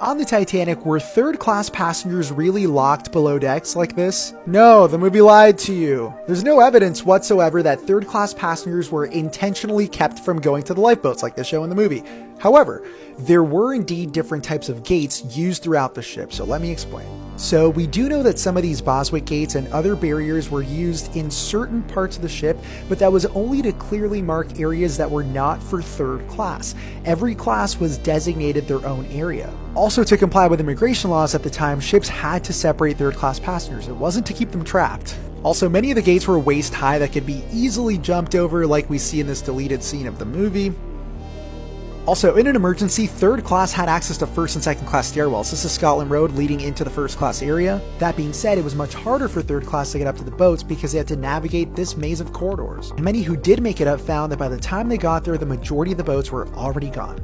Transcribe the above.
On the Titanic, were third class passengers really locked below decks like this? No, the movie lied to you. There's no evidence whatsoever that third class passengers were intentionally kept from going to the lifeboats like they show in the movie. However, there were indeed different types of gates used throughout the ship, so let me explain. So, we do know that some of these Bostwick gates and other barriers were used in certain parts of the ship, but that was only to clearly mark areas that were not for third class. Every class was designated their own area. Also, to comply with immigration laws at the time, ships had to separate third class passengers. It wasn't to keep them trapped. Also, many of the gates were waist high that could be easily jumped over, like we see in this deleted scene of the movie. Also, in an emergency, third class had access to first and second class stairwells. This is Scotland Road leading into the first class area. That being said, it was much harder for third class to get up to the boats because they had to navigate this maze of corridors. And many who did make it up found that by the time they got there, the majority of the boats were already gone.